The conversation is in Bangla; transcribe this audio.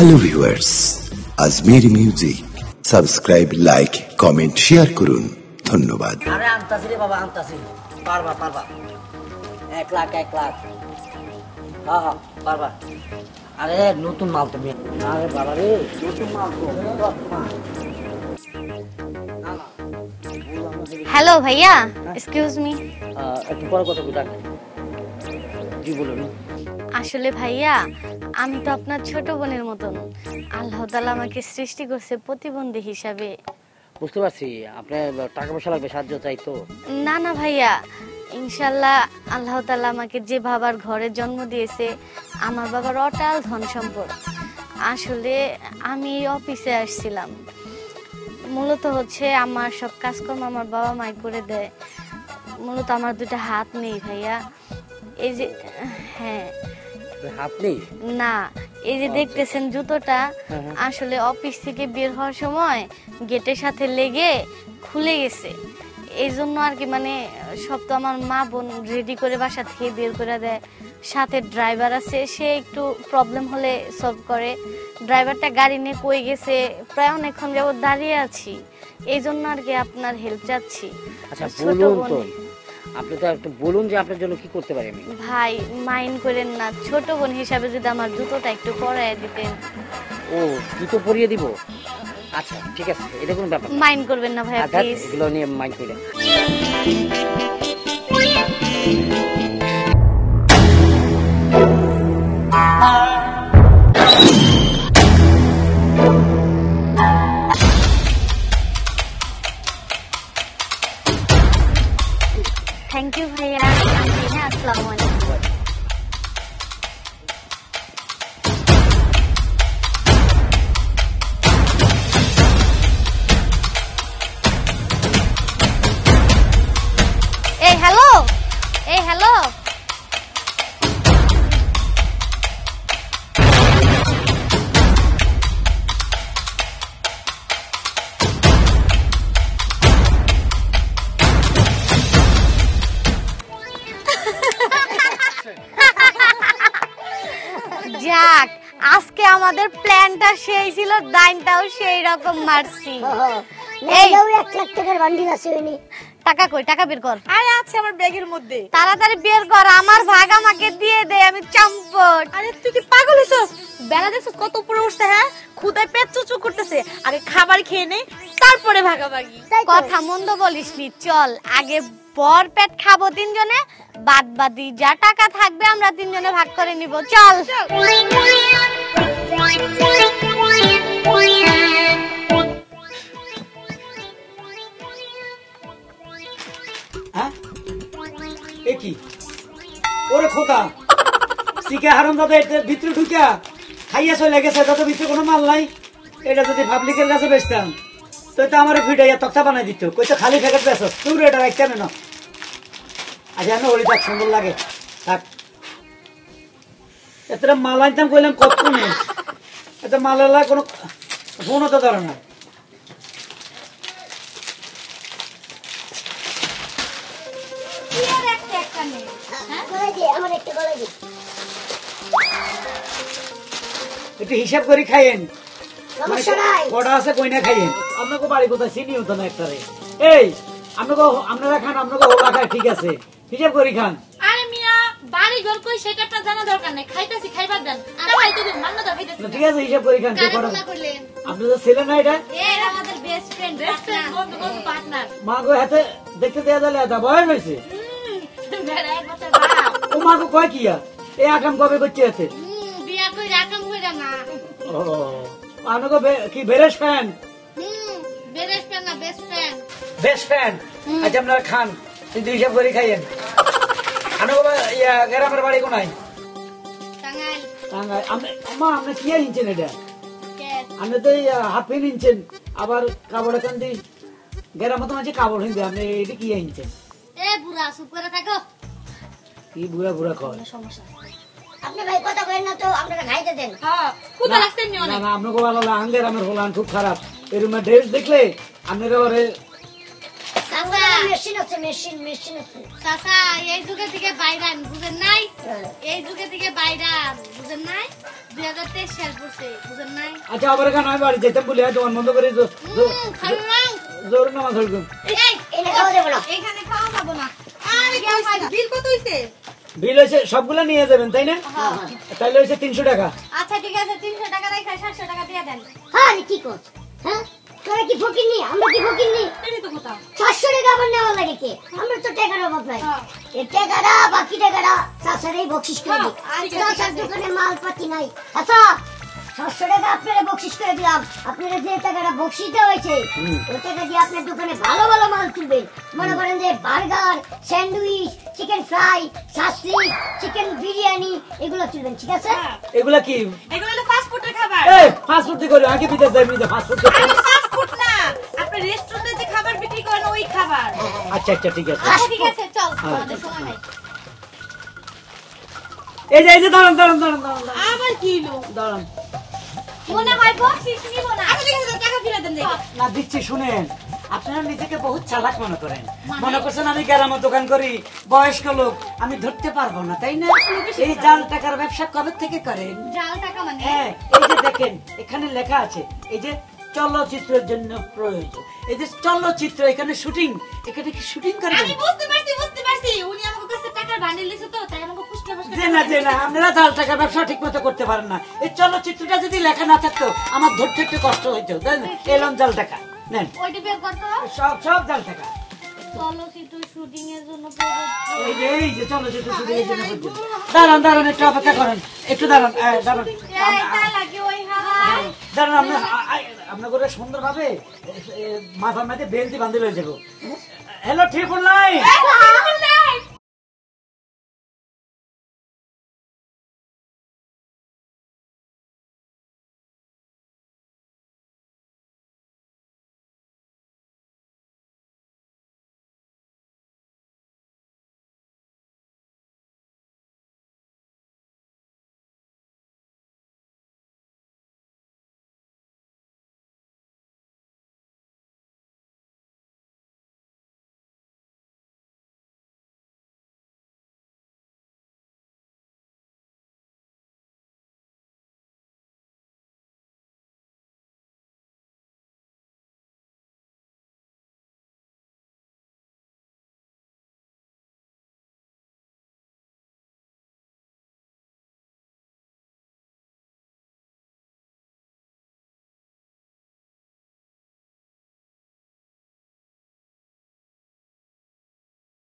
হ্যালো ভিউয়ার্স আজমের music subscribe like comment share করুন। ধন্যবাদ। আরে আনতাছি রে বাবা আনতাছি। পারবা পারবা। এক লাখ এক লাখ। হ্যাঁ হ্যাঁ পারবা। আরে নতুন মাল তুমি আরে বাবা রে। নতুন মাল তো। হ্যালো ভাইয়া। এক্সকিউজ মি একটু পরে কথা বলি জি বলুন। আসলে ভাইয়া আমি তো আপনার ছোট বোনের মতন। আল্লাহ তালা আমাকে সৃষ্টি করছে প্রতিবন্ধী হিসাবে। বুঝতে পারছি আপনার টাকা পয়সা লাগবে সাহায্য চাই তো। না না ভাইয়া ইনশাল্লাহ আল্লাহ তালা আমাকে যে বাবার ঘরে জন্ম দিয়েছে আমার বাবার অটাল ধন সম্পদ। আসলে আমি অফিসে আসছিলাম। মূলত হচ্ছে আমার সব কাজকর্ম আমার বাবা মাই করে দেয়। মূলত আমার দুটা হাত নেই ভাইয়া। এই যে হ্যাঁ হাত নেই? না এই যে দেখতেছেন জুতোটা হ্যাঁ, হ্যাঁ। আসলে অফিস থেকে বের হওয়ার সময় গেটের সাথে লেগে খুলে গেছে। এই জন্য আর কি মানে সব তো আমার মা বোন রেডি করে বাসা থেকে বের করে দেয়। সাথে ড্রাইভার আছে সে একটু প্রবলেম হলে সলভ করে। ড্রাইভারটা গাড়ি নিয়ে কই গেছে? প্রায় অনেকক্ষণ যাবত দাঁড়িয়ে আছি। এই জন্য আর কি আপনার হেল্প চাচ্ছি। আচ্ছা ছোট বলুন তো আপনি তো একটু বলুন যে আপনার জন্য কি করতে পারি আমি। ভাই মাইন্ড করেন না। ছোট বোন হিসাবে যদি আমার জুতোটা একটু পরায় দিতেন। ও জুতো পরিয়ে দিব? আচ্ছা ঠিক আছে এটা কোনো ব্যাপার। মাইন্ড করবেন না ভাই আচ্ছা প্লিজ এগুলো নিয়ে মাইন্ড করে। আমাদের প্ল্যানটা সেই ছিল দাইনটাও সেই রকম মারছি। এই এই এক লাখ টাকার বান্ডিল আছে ওইনি টাকা কই? টাকা বের কর। আরে আছে আমার ব্যাগের মধ্যে। তাড়াতাড়ি বের কর আমার ভাগ আমাকে দিয়ে দে আমি চম্পট। আরে তুই কি পাগল হইছস? বেলা দেখছস কত উপরে উঠছে হ্যাঁ? খুদায় পেট চুচু করতেছে। আগে খাবার খেয়ে নে তারপরে ভাগাভাগি। কথা মন্দ বলিসনি চল। আগে বর পেট খাব তিনজনে বাদ বাদি যা টাকা থাকবে আমরা তিনজনে ভাগ করে নিব। চল। হ্যাঁ কোনো মাল এটা যদি পাবলিকের কাছে বেচতাম, তো এটা আমার ভিড়াইয়া তক্তা বানাই দিত। কইতো খালি ফেকার বেছ এটা রাখতে না আচ্ছা আমি ওলি সুন্দর লাগে। থাক। মাল আনতাম, কইলাম কত এত মাল এলা কোনো ফোনও তো ধরে না। আমার একটা হিসাব করে খাইয়েন। সমস্যা কটা আছে কইনা খাইয়েন। আপনাকে বাড়ি কোথায় চিনি হতো না একটা এই আপনাকে আপনারা খান আপনাকে ওরা খায় ঠিক আছে। হিসাব করি খান। বাড়ি ঘর কই সেটা আপনার জানা দরকার নেই। খাইতাছি খাইবার দেন। আর খাইতে দিন মান্য দাও খাইতেছি ঠিক আছে হিসাব করি খান আপনি তো ছেলে না এটা? এর আমাদের বেস্ট ফ্রেন্ড বেস্ট ফ্রেন্ড বন্ধু বন্ধু পার্টনার মা গো হাতে দেখতে দেয়া দিলে বয়স বছর বাপ। ও মা গো কয়? এই আকাম কবে করছে আছে? বিয়া কই কইরা না। ও কি বেরেস ফ্যান? হুম বেস্ট না বেস্ট ফ্রেন্ড বেস্ট আচ্ছা আপনারা খান। কিন্তু হিসাব করে খাইয়েন। ইয়া গ্রামের বাড়ি কোনায়? টাঙ্গাইল। টাঙ্গাই আপনি মা আপনি কি ইনছেন এটা? আপনি তো এই হাফ প্যান্ট আবার কাপড় এখান দিয়ে গেরার মতো আছে কাপড় হিনবে আপনি এটা কি এ বুড়া চুপ করে থাকো। কি বুড়া বুড়া কয়? আপনি ভাই কথা কইেন না তো আপনারা খাইতে দেন। হ্যাঁ খুদা না না, না আপনাকে ভালো আঙ্গের আমার হলান খুব খারাপ। এরকম ড্রেস দেখলে আপনার মেশিন আছে মেশিন মেশিন আছে। চাচা এই যুগে থেকে বাইরান বুঝেন নাই? হ্যাঁ। এই যুগে থেকে বাইরান বুঝেন নাই? দুই হাজার তেইশ সাল পড়ছে বুঝেন নাই? আচ্ছা আবার এখানে আমি বাড়ি যেতাম বলে দোকান বন্ধ করে জো- জো- হুম, খাবেন না? জোর নামাজ হইলাম এই, এনে খাওয়া যাবে না। এখানে খাওয়া যাব না। বিল কত হইছে? বিল হয়েছে সবগুলো নিয়ে যাবেন তাই না? তাইলে হয়েছে তিনশো টাকা। আচ্ছা ঠিক আছে তিনশো টাকা রেখে সাতশো টাকা দিয়ে দেন। হ্যাঁ কি কর হ্যাঁ? তোরা কি ফকির নি? আমরা কি চারশো টাকা আবার নেওয়া লাগে কে? আমরা তো টাকার অভাব নাই। এই টাকাটা বাকি টাকাটা চাষারাই বকশিস করে দিই চাষার দোকানে মালপাতি নাই। আচ্ছা ছশো টাকা আপনারা বকশিস করে দিলাম। আপনারা যে টাকাটা বকশিস দেওয়া হয়েছে ওই টাকা দিয়ে আপনার দোকানে ভালো ভালো মাল তুলবেন। মনে করেন যে বার্গার স্যান্ডউইচ চিকেন ফ্রাই সাসলি চিকেন বিরিয়ানি এগুলো তুলবেন ঠিক আছে? এগুলা কি? এগুলো হলো ফাস্ট ফুডের খাবার। এই করে আগে বিদেশ ফাস্ট ফুড না। আপনি রেস্টুরেন্টে যে খাবার বিক্রি করেন ওই খাবার। আচ্ছা আচ্ছা ঠিক আছে। আচ্ছা ঠিক আছে চল সময় নাই। এই যে এই যে দাঁড়ান দাঁড়ান দাঁড়ান দাঁড়ান আবার কি হলো দাঁড়ান। মনে হয় বকশিস নিব না। আচ্ছা ঠিক আছে টাকা ফিরে দেন না দিচ্ছি শুনেন। আপনারা নিজেকে বহুত চালাক মনে করেন। মনে? করছেন আমি গ্রামে দোকান করি বয়স্ক লোক আমি ধরতে পারব না তাই না? এই জাল টাকার ব্যবসা কবে থেকে করেন? জাল টাকা মানে? হ্যাঁ এই যে দেখেন এখানে লেখা আছে এই যে চলচ্চিত্রের জন্য প্রয়োজন। এই যে চলচ্চিত্র এখানে শুটিং এখানে কি শুটিং করবেন আমি বুঝতে পারছি বুঝতে পারছি। উনি আমাকে কাছে টাকার বান্ডিল দিছে তো তাই আমাকে ফুসকা ফুসকা যে না যে না আপনারা জাল টাকার ব্যবসা ঠিক মতো করতে পারেন না। এই চলচ্চিত্রটা যদি লেখা না থাকতো আমার ধরতে একটু কষ্ট হইতো তাই না? এলন জাল টাকা নেন। ওইটা বের করতো সব সব জাল টাকা। চলচ্চিত্র শুটিং এর জন্য এই যে এই যে চলচ্চিত্র শুটিং এর জন্য দাঁড়ান দাঁড়ান একটু অপেক্ষা করেন। একটু দাঁড়ান দাঁড়ান। দাঁড়ান আপনার আপনার সুন্দরভাবে মাথার মাঝে বেলতি বান্ধে রয়েছে হ্যালো ঠিক নাইন